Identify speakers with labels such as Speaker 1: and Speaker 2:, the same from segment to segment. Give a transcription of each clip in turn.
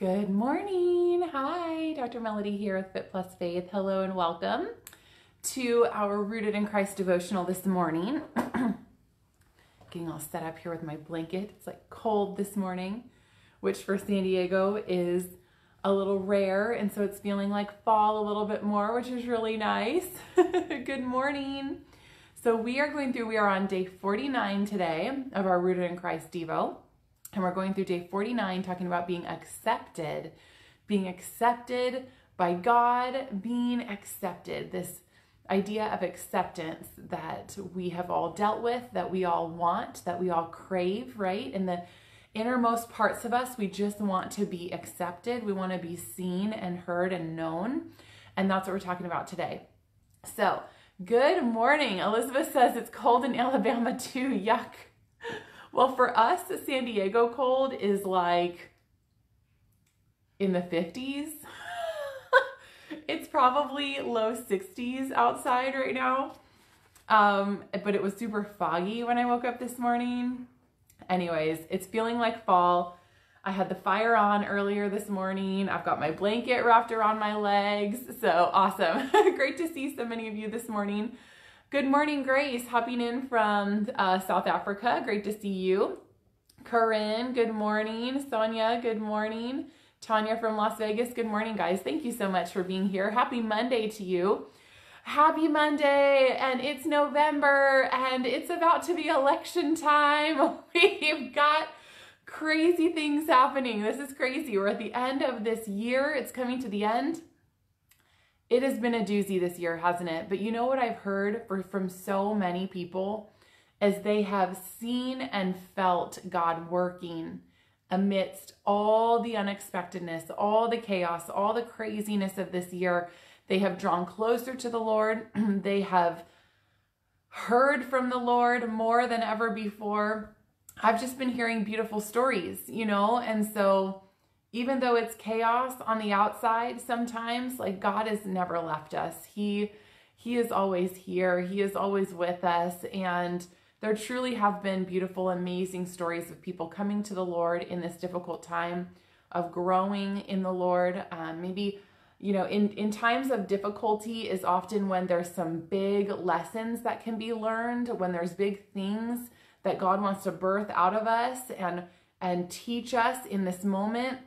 Speaker 1: Good morning. Hi, Dr. Melody here with Fit Plus Faith. Hello and welcome to our Rooted in Christ devotional this morning. Getting all set up here with my blanket. It's like cold this morning, which for San Diego is a little rare, and so it's feeling like fall a little bit more, which is really nice. Good morning. So we are going through, we are on day 49 today of our Rooted in Christ Devo. And we're going through day 49 talking about being accepted, being accepted by God, being accepted. This idea of acceptance that we have all dealt with, that we all want, that we all crave, right? In the innermost parts of us, we just want to be accepted. We want to be seen and heard and known. And that's what we're talking about today. So, good morning. Elizabeth says it's cold in Alabama too. Yuck. Well, for us, the San Diego cold is like in the 50s. it's probably low 60s outside right now. Um, but it was super foggy when I woke up this morning. Anyways, it's feeling like fall. I had the fire on earlier this morning. I've got my blanket wrapped around my legs. So awesome. Great to see so many of you this morning. Good morning, Grace, hopping in from uh, South Africa. Great to see you. Corinne, good morning. Sonia, good morning. Tanya from Las Vegas, good morning, guys. Thank you so much for being here. Happy Monday to you. Happy Monday, and it's November, and it's about to be election time. We've got crazy things happening. This is crazy. We're at the end of this year, it's coming to the end. It has been a doozy this year, hasn't it? But you know what I've heard from so many people as they have seen and felt God working amidst all the unexpectedness, all the chaos, all the craziness of this year. They have drawn closer to the Lord. they have heard from the Lord more than ever before. I've just been hearing beautiful stories, you know, and so even though it's chaos on the outside sometimes like god has never left us. He he is always here. He is always with us. And there truly have been beautiful amazing stories of people coming to the lord in this difficult time of growing in the lord. Um, maybe you know in in times of difficulty is often when there's some big lessons that can be learned when there's big things that god wants to birth out of us and and teach us in this moment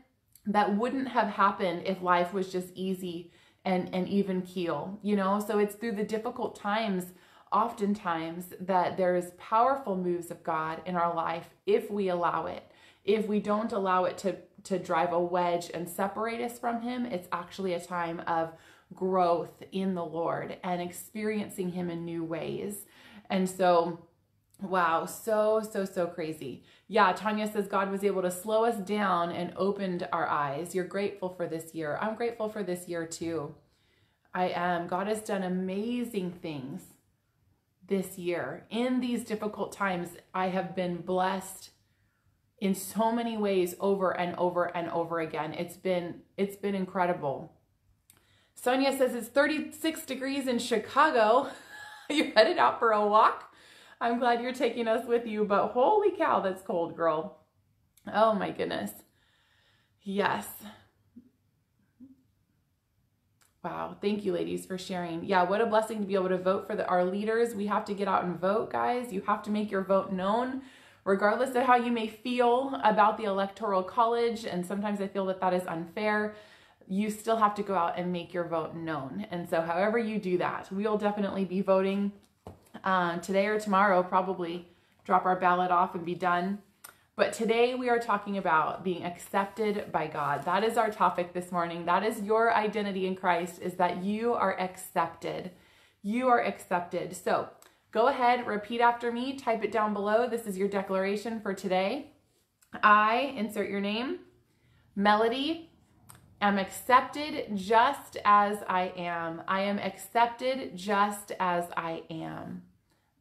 Speaker 1: that wouldn't have happened if life was just easy and, and even keel, you know? So it's through the difficult times, oftentimes, that there's powerful moves of God in our life if we allow it. If we don't allow it to, to drive a wedge and separate us from Him, it's actually a time of growth in the Lord and experiencing Him in new ways. And so, Wow, so, so, so crazy. Yeah, Tanya says God was able to slow us down and opened our eyes. You're grateful for this year. I'm grateful for this year too. I am. God has done amazing things this year. In these difficult times, I have been blessed in so many ways over and over and over again. It's been it's been incredible. Sonia says it's 36 degrees in Chicago. you headed out for a walk? I'm glad you're taking us with you, but holy cow, that's cold, girl. Oh my goodness. Yes. Wow. Thank you, ladies, for sharing. Yeah, what a blessing to be able to vote for the, our leaders. We have to get out and vote, guys. You have to make your vote known, regardless of how you may feel about the Electoral College. And sometimes I feel that that is unfair. You still have to go out and make your vote known. And so, however you do that, we will definitely be voting uh, today or tomorrow, probably drop our ballot off and be done. But today we are talking about being accepted by God. That is our topic this morning. That is your identity in Christ, is that you are accepted. You are accepted. So go ahead, repeat after me, type it down below. This is your declaration for today. I, insert your name, Melody, am accepted just as I am. I am accepted just as I am.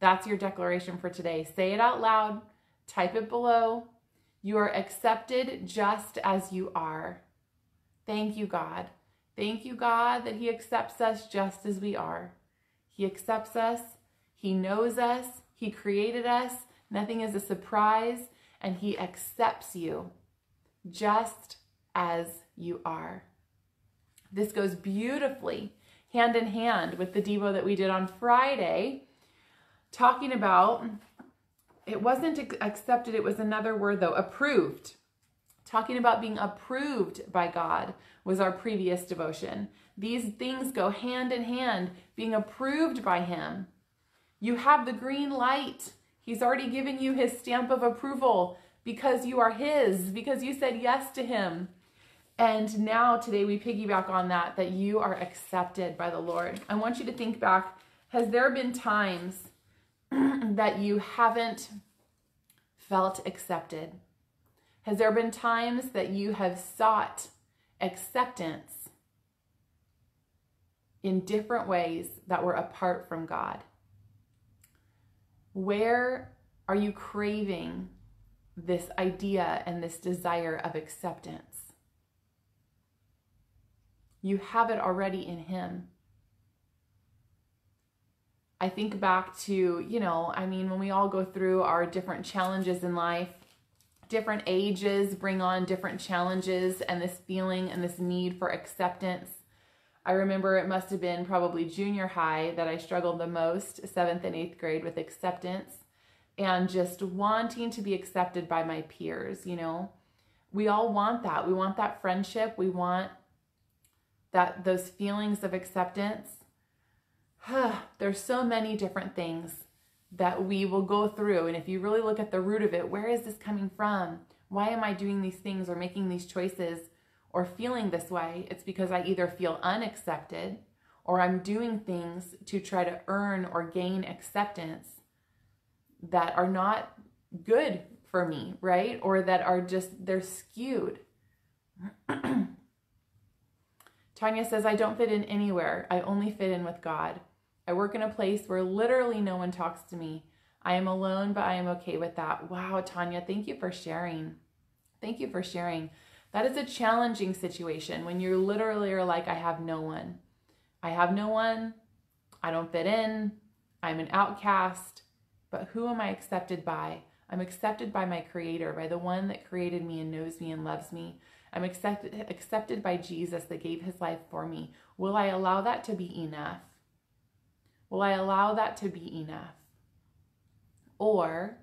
Speaker 1: That's your declaration for today. Say it out loud, type it below. You are accepted just as you are. Thank you, God. Thank you, God, that He accepts us just as we are. He accepts us, He knows us, He created us. Nothing is a surprise, and He accepts you just as you are. This goes beautifully hand in hand with the Devo that we did on Friday, talking about it wasn't accepted, it was another word though, approved. Talking about being approved by God was our previous devotion. These things go hand in hand, being approved by Him. You have the green light. He's already given you His stamp of approval because you are His, because you said yes to Him. And now today we piggyback on that, that you are accepted by the Lord. I want you to think back has there been times that you haven't felt accepted? Has there been times that you have sought acceptance in different ways that were apart from God? Where are you craving this idea and this desire of acceptance? You have it already in Him. I think back to, you know, I mean, when we all go through our different challenges in life, different ages bring on different challenges and this feeling and this need for acceptance. I remember it must have been probably junior high that I struggled the most, seventh and eighth grade, with acceptance and just wanting to be accepted by my peers, you know. We all want that. We want that friendship. We want that those feelings of acceptance. There's so many different things that we will go through. And if you really look at the root of it, where is this coming from? Why am I doing these things or making these choices or feeling this way? It's because I either feel unaccepted or I'm doing things to try to earn or gain acceptance that are not good for me, right? Or that are just, they're skewed. Tanya says, I don't fit in anywhere. I only fit in with God. I work in a place where literally no one talks to me. I am alone, but I am okay with that. Wow, Tanya, thank you for sharing. Thank you for sharing. That is a challenging situation when you literally are like, I have no one. I have no one. I don't fit in. I'm an outcast. But who am I accepted by? I'm accepted by my creator, by the one that created me and knows me and loves me. I'm accepted, accepted by Jesus that gave his life for me. Will I allow that to be enough? Will I allow that to be enough? Or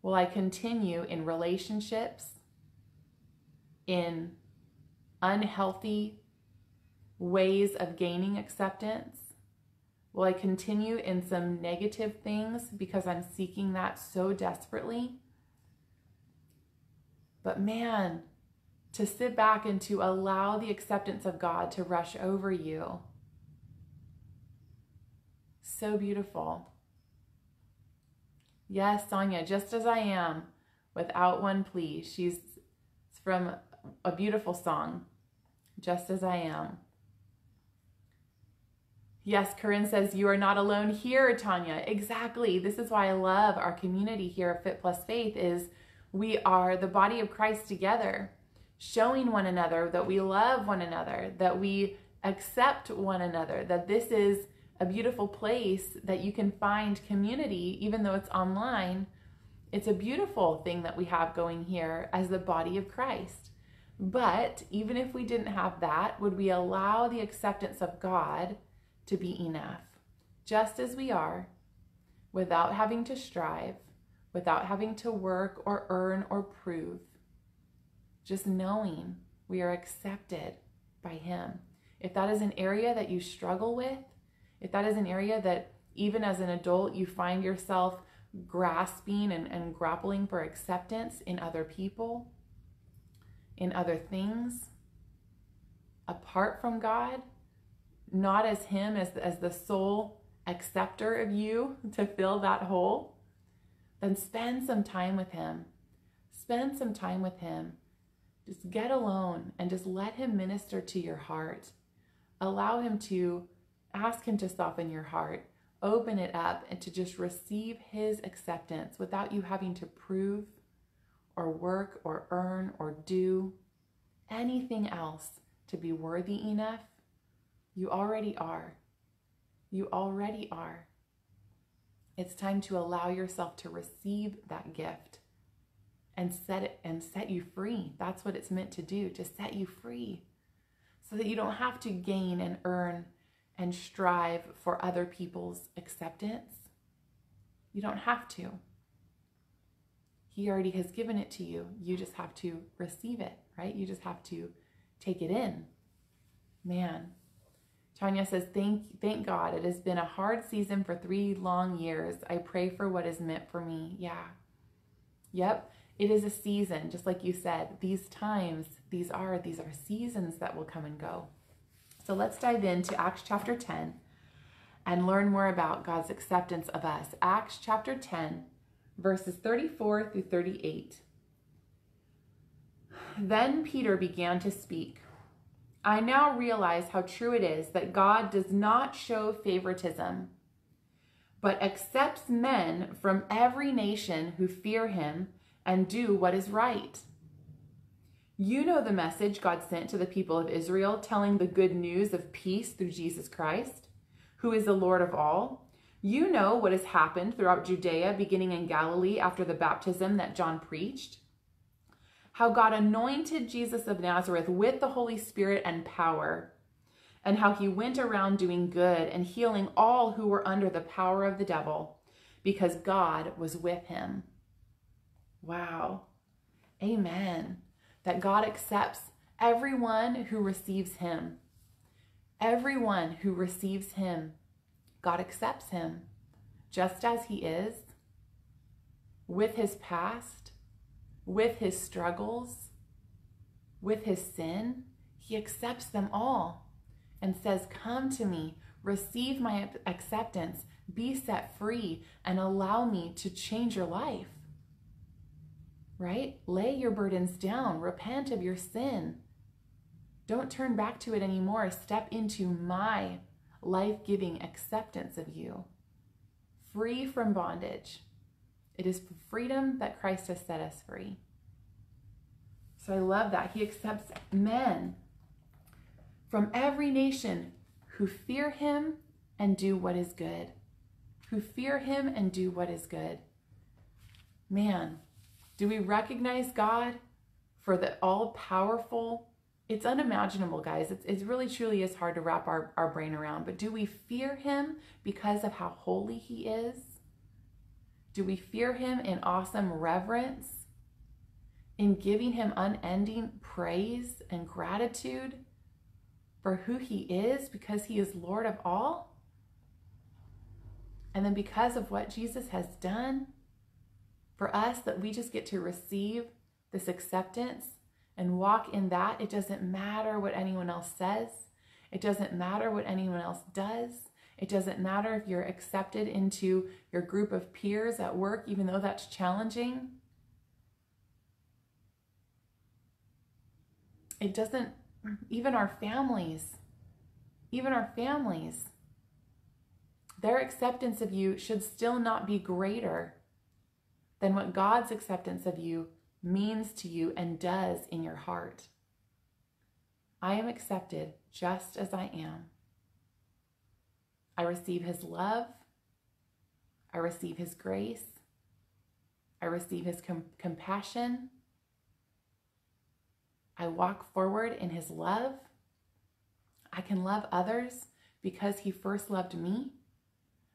Speaker 1: will I continue in relationships, in unhealthy ways of gaining acceptance? Will I continue in some negative things because I'm seeking that so desperately? But man, to sit back and to allow the acceptance of God to rush over you so beautiful. Yes, Sonia, just as I am, without one plea. She's from a beautiful song, Just as I Am. Yes, Corinne says, You are not alone here, Tanya. Exactly. This is why I love our community here at Fit Plus Faith is we are the body of Christ together, showing one another that we love one another, that we accept one another, that this is a beautiful place that you can find community, even though it's online. It's a beautiful thing that we have going here as the body of Christ. But even if we didn't have that, would we allow the acceptance of God to be enough? Just as we are, without having to strive, without having to work or earn or prove, just knowing we are accepted by Him. If that is an area that you struggle with, if that is an area that even as an adult you find yourself grasping and, and grappling for acceptance in other people, in other things, apart from God, not as Him as, as the sole acceptor of you to fill that hole, then spend some time with Him. Spend some time with Him. Just get alone and just let Him minister to your heart. Allow Him to Ask Him to soften your heart, open it up, and to just receive His acceptance without you having to prove or work or earn or do anything else to be worthy enough. You already are. You already are. It's time to allow yourself to receive that gift and set it and set you free. That's what it's meant to do, to set you free. So that you don't have to gain and earn and strive for other people's acceptance. You don't have to. He already has given it to you. You just have to receive it, right? You just have to take it in. Man. Tanya says, thank, thank God. It has been a hard season for three long years. I pray for what is meant for me. Yeah. Yep. It is a season, just like you said. These times, these are, these are seasons that will come and go. So let's dive into Acts chapter 10 and learn more about God's acceptance of us. Acts chapter 10, verses 34 through 38. Then Peter began to speak. I now realize how true it is that God does not show favoritism, but accepts men from every nation who fear him and do what is right. You know the message God sent to the people of Israel, telling the good news of peace through Jesus Christ, who is the Lord of all. You know what has happened throughout Judea, beginning in Galilee after the baptism that John preached. How God anointed Jesus of Nazareth with the Holy Spirit and power, and how he went around doing good and healing all who were under the power of the devil, because God was with him. Wow. Amen. That God accepts everyone who receives him. Everyone who receives him God accepts him just as he is, with his past, with his struggles, with his sin. He accepts them all and says, Come to me, receive my acceptance, be set free, and allow me to change your life. Right? Lay your burdens down, repent of your sin. Don't turn back to it anymore. Step into my life giving acceptance of you, free from bondage. It is freedom that Christ has set us free. So I love that. He accepts men from every nation who fear him and do what is good. Who fear him and do what is good. Man, do we recognize God for the all powerful, it's unimaginable, guys. It's, it really truly is hard to wrap our, our brain around. But do we fear him because of how holy he is? Do we fear him in awesome reverence? In giving him unending praise and gratitude for who he is because he is Lord of all? And then because of what Jesus has done for us, that we just get to receive this acceptance and walk in that, it doesn't matter what anyone else says. It doesn't matter what anyone else does. It doesn't matter if you're accepted into your group of peers at work, even though that's challenging. It doesn't, even our families, even our families, their acceptance of you should still not be greater than what God's acceptance of you means to you and does in your heart. I am accepted just as I am. I receive his love. I receive his grace. I receive his com- compassion. I walk forward in his love. I can love others because he first loved me.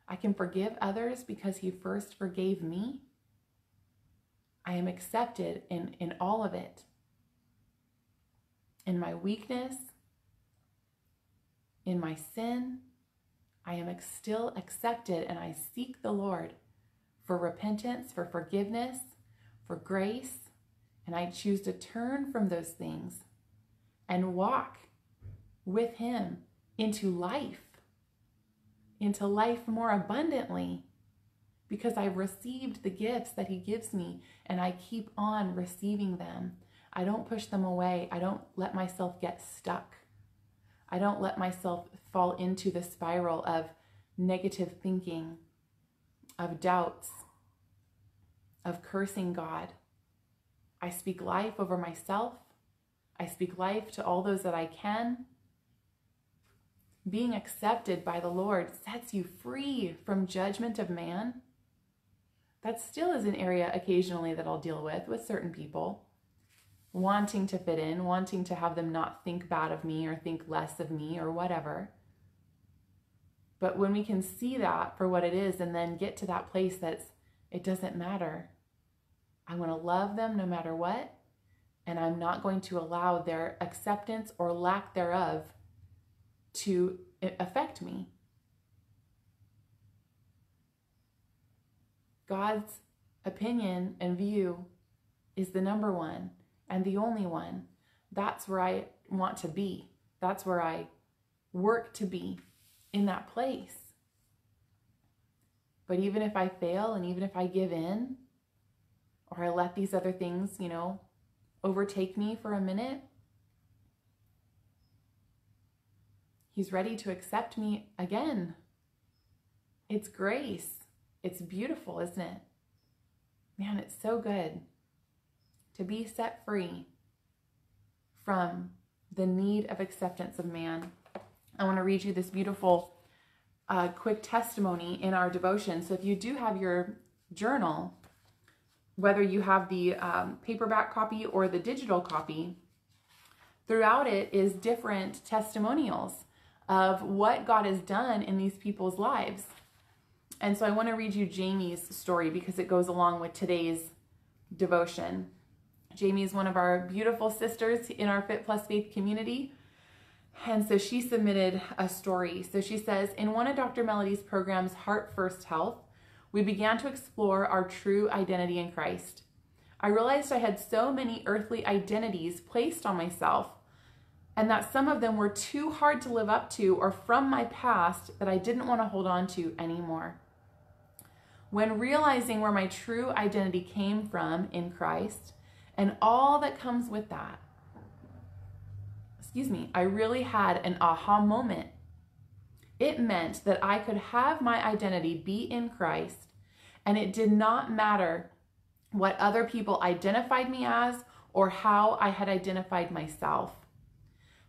Speaker 1: I can forgive others because he first forgave me. I am accepted in, in all of it. In my weakness, in my sin, I am still accepted and I seek the Lord for repentance, for forgiveness, for grace, and I choose to turn from those things and walk with Him into life, into life more abundantly because I've received the gifts that He gives me and I keep on receiving them. I don't push them away. I don't let myself get stuck. I don't let myself fall into the spiral of negative thinking, of doubts, of cursing God. I speak life over myself. I speak life to all those that I can. Being accepted by the Lord sets you free from judgment of man that still is an area occasionally that I'll deal with with certain people, wanting to fit in, wanting to have them not think bad of me or think less of me or whatever. But when we can see that for what it is and then get to that place that's, it doesn't matter. I want to love them no matter what. And I'm not going to allow their acceptance or lack thereof to eh, affect me. God's opinion and view is the number one and the only one. That's where I want to be. That's where I work to be in that place. But even if I fail and even if I give in or I let these other things, you know, overtake me for a minute, He's ready to accept me again. It's grace. It's beautiful, isn't it? Man, it's so good to be set free from the need of acceptance of man. I want to read you this beautiful uh, quick testimony in our devotion. So if you do have your journal, whether you have the um, paperback copy or the digital copy, throughout it is different testimonials of what God has done in these people's lives. And so I want to read you Jamie's story because it goes along with today's devotion. Jamie is one of our beautiful sisters in our Fit Plus Faith community. And so she submitted a story. So she says In one of Dr. Melody's programs, Heart First Health, we began to explore our true identity in Christ. I realized I had so many earthly identities placed on myself, and that some of them were too hard to live up to or from my past that I didn't want to hold on to anymore. When realizing where my true identity came from in Christ and all that comes with that, excuse me, I really had an aha moment. It meant that I could have my identity be in Christ, and it did not matter what other people identified me as or how I had identified myself.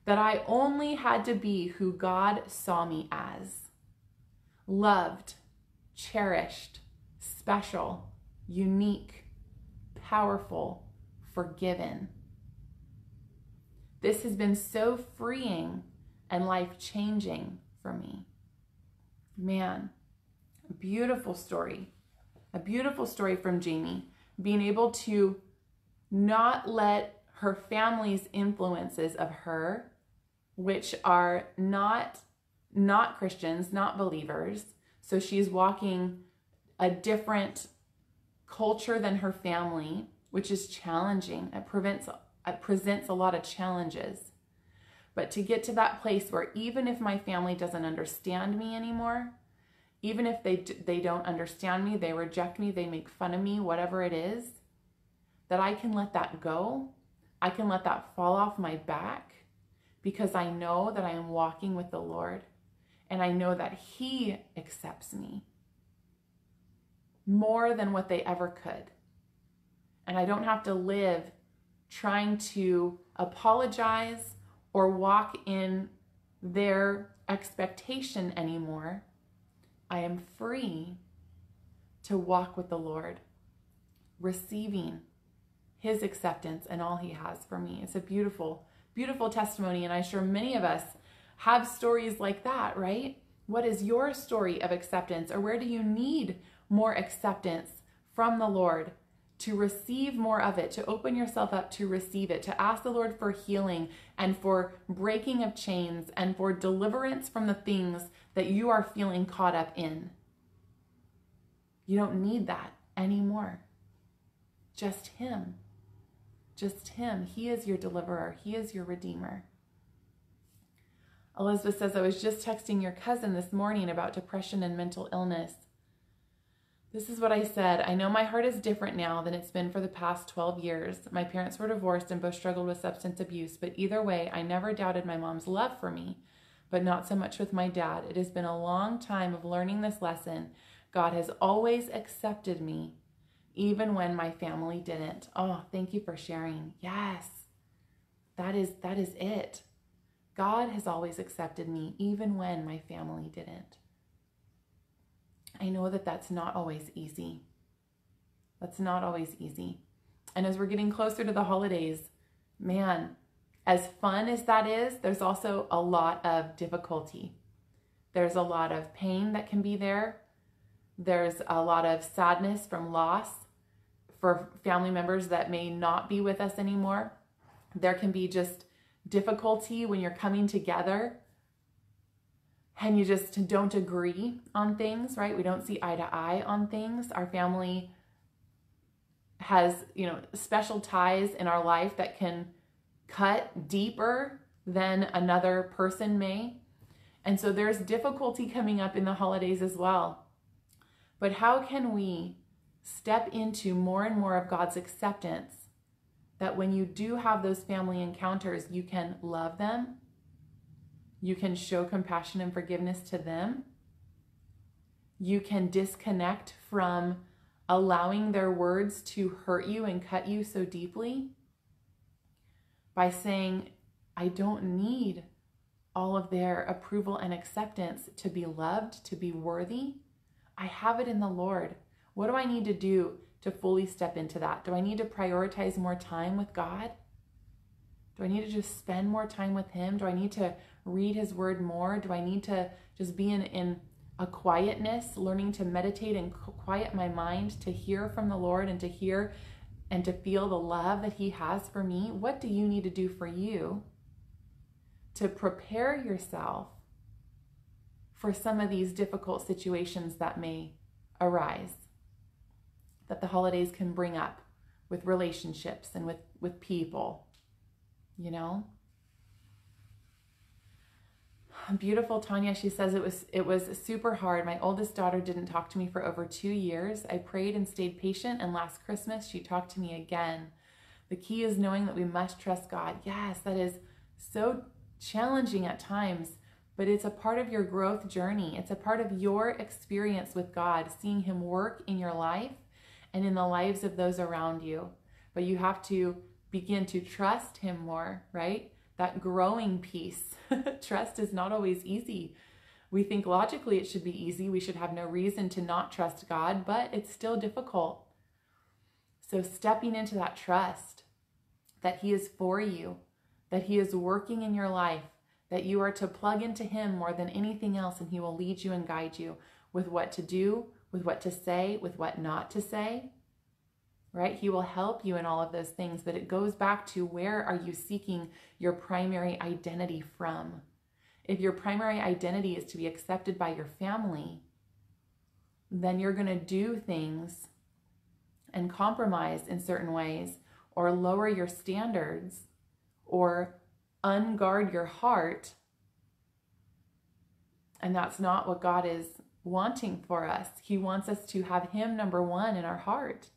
Speaker 1: That I only had to be who God saw me as loved, cherished, special, unique, powerful, forgiven. This has been so freeing and life changing for me. Man, a beautiful story. A beautiful story from Jamie. Being able to not let her family's influences of her, which are not not Christians, not believers. So she's walking a different culture than her family, which is challenging. It prevents it presents a lot of challenges. But to get to that place where even if my family doesn't understand me anymore, even if they they don't understand me, they reject me, they make fun of me, whatever it is, that I can let that go. I can let that fall off my back because I know that I am walking with the Lord and I know that he accepts me more than what they ever could. And I don't have to live trying to apologize or walk in their expectation anymore. I am free to walk with the Lord, receiving his acceptance and all he has for me. It's a beautiful, beautiful testimony. And I'm sure many of us have stories like that, right? What is your story of acceptance, or where do you need more acceptance from the Lord? to receive more of it, to open yourself up to receive it, to ask the Lord for healing and for breaking of chains and for deliverance from the things that you are feeling caught up in. You don't need that anymore. Just Him. Just Him. He is your deliverer, He is your redeemer. Elizabeth says, I was just texting your cousin this morning about depression and mental illness. This is what I said. I know my heart is different now than it's been for the past 12 years. My parents were divorced and both struggled with substance abuse, but either way, I never doubted my mom's love for me, but not so much with my dad. It has been a long time of learning this lesson. God has always accepted me, even when my family didn't. Oh, thank you for sharing. Yes. That is that is it. God has always accepted me even when my family didn't. I know that that's not always easy. That's not always easy. And as we're getting closer to the holidays, man, as fun as that is, there's also a lot of difficulty. There's a lot of pain that can be there. There's a lot of sadness from loss for family members that may not be with us anymore. There can be just difficulty when you're coming together and you just don't agree on things, right? We don't see eye to eye on things. Our family has, you know, special ties in our life that can cut deeper than another person may. And so there's difficulty coming up in the holidays as well. But how can we step into more and more of God's acceptance that when you do have those family encounters, you can love them, you can show compassion and forgiveness to them, you can disconnect from allowing their words to hurt you and cut you so deeply by saying, I don't need all of their approval and acceptance to be loved, to be worthy. I have it in the Lord. What do I need to do to fully step into that? Do I need to prioritize more time with God? Do I need to just spend more time with Him? Do I need to read His Word more? Do I need to just be in, in a quietness, learning to meditate and quiet my mind to hear from the Lord and to hear and to feel the love that He has for me? What do you need to do for you to prepare yourself for some of these difficult situations that may arise, that the holidays can bring up with relationships and with, with people, you know? Beautiful Tanya, she says it was it was super hard. My oldest daughter didn't talk to me for over 2 years. I prayed and stayed patient and last Christmas she talked to me again. The key is knowing that we must trust God. Yes, that is so challenging at times, but it's a part of your growth journey. It's a part of your experience with God, seeing him work in your life and in the lives of those around you. But you have to begin to trust him more, right? That growing piece trust is not always easy. We think logically it should be easy. We should have no reason to not trust God, but it's still difficult. So, stepping into that trust that He is for you, that He is working in your life, that you are to plug into Him more than anything else, and He will lead you and guide you with what to do, with what to say, with what not to say. Right? He will help you in all of those things, but it goes back to where are you seeking your primary identity from? If your primary identity is to be accepted by your family, then you're going to do things and compromise in certain ways or lower your standards or unguard your heart. And that's not what God is wanting for us. He wants us to have Him number one in our heart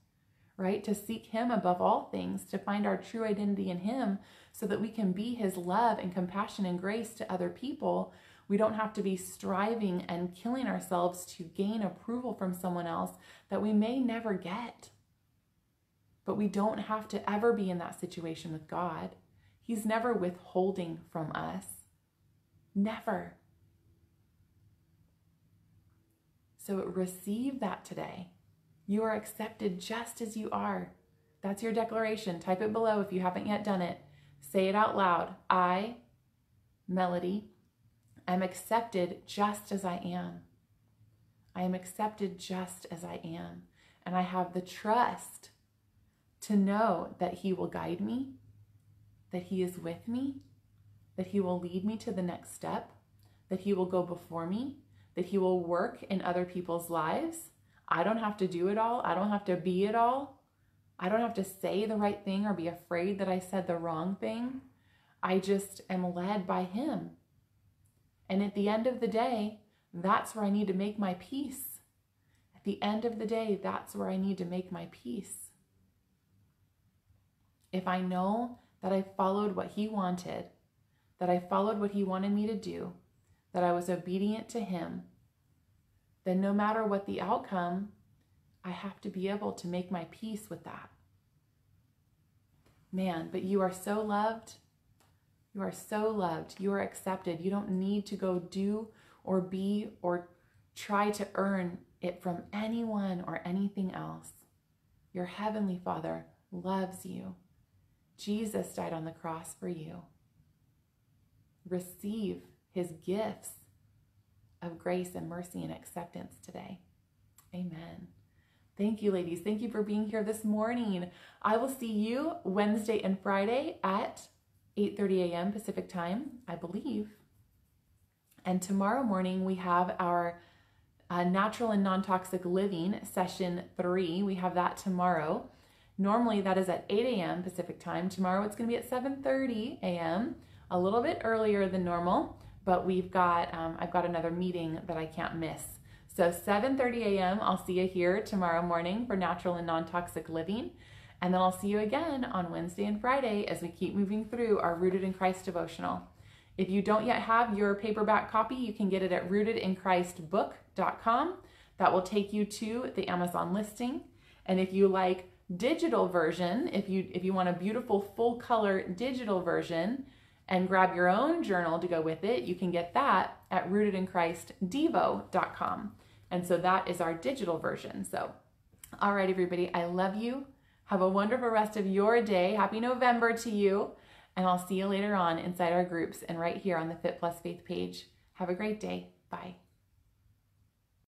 Speaker 1: right? To seek Him above all things, to find our true identity in Him so that we can be His love and compassion and grace to other people. We don't have to be striving and killing ourselves to gain approval from someone else that we may never get. But we don't have to ever be in that situation with God. He's never withholding from us. Never. So receive that today. You are accepted just as you are. That's your declaration. Type it below if you haven't yet done it. Say it out loud. I, Melody, am accepted just as I am. I am accepted just as I am. And I have the trust to know that He will guide me, that He is with me, that He will lead me to the next step, that He will go before me, that He will work in other people's lives, I don't have to do it all. I don't have to be it all. I don't have to say the right thing or be afraid that I said the wrong thing. I just am led by Him. And at the end of the day, that's where I need to make my peace. At the end of the day, that's where I need to make my peace. If I know that I followed what He wanted, that I followed what He wanted me to do, that I was obedient to Him, then no matter what the outcome, I have to be able to make my peace with that. Man, but you are so loved. You are so loved. You are accepted. You don't need to go do or be or try to earn it from anyone or anything else. Your Heavenly Father loves you. Jesus died on the cross for you. Receive his gifts of grace and mercy and acceptance today. Amen. Thank you, ladies. Thank you for being here this morning. I will see you Wednesday and Friday at 8:30 a.m. Pacific time, I believe. And tomorrow morning we have our uh, natural and non-toxic living session three. We have that tomorrow. Normally that is at 8 a.m. Pacific time. Tomorrow it's going to be at 7:30 a.m. A little bit earlier than normal, but we've got um, I've got another meeting that I can't miss. So 7:30 a.m. I'll see you here tomorrow morning for natural and non-toxic living. And then I'll see you again on Wednesday and Friday as we keep moving through our Rooted in Christ devotional. If you don't yet have your paperback copy, you can get it at rootedinchristbook.com. That will take you to the Amazon listing. And if you like digital version, if you if you want a beautiful full color digital version and grab your own journal to go with it, you can get that at rootedinchristdevo.com. And so that is our digital version. So, all right, everybody, I love you. Have a wonderful rest of your day. Happy November to you. And I'll see you later on inside our groups and right here on the Fit Plus Faith page. Have a great day. Bye.